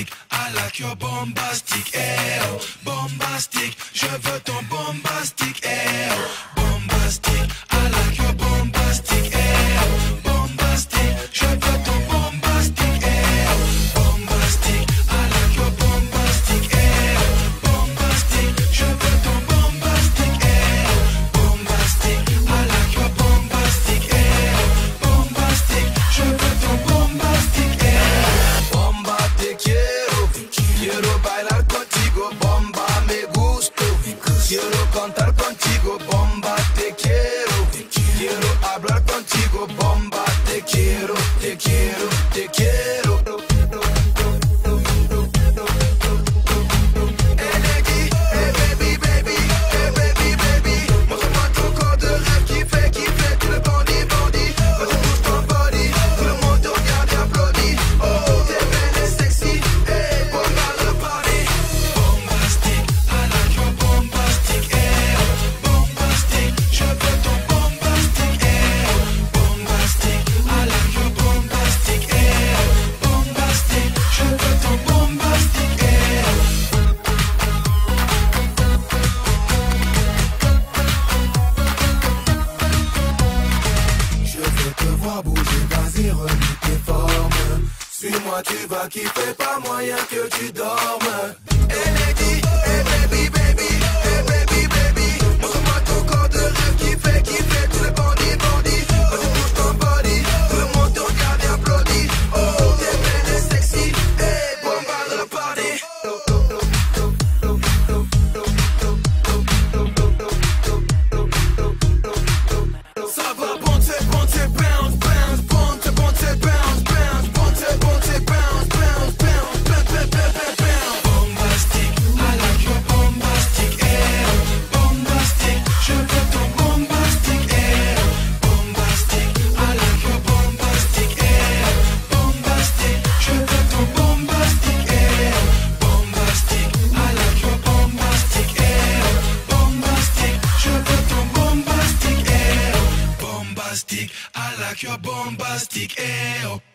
bombastique. I like your bombastic, eh oh. Bombastique, je veux ton bombastique, eh oh. Quiero contar contigo, bomba, te quiero. Te quiero hablar contigo, bomba, te quiero, te quiero, te quiero. voir bouger, vas-y remets tes formes. Suis-moi, tu vas kiffer, pas moyen que tu dormes. bombastic. I like your bombastic. Hey, oh.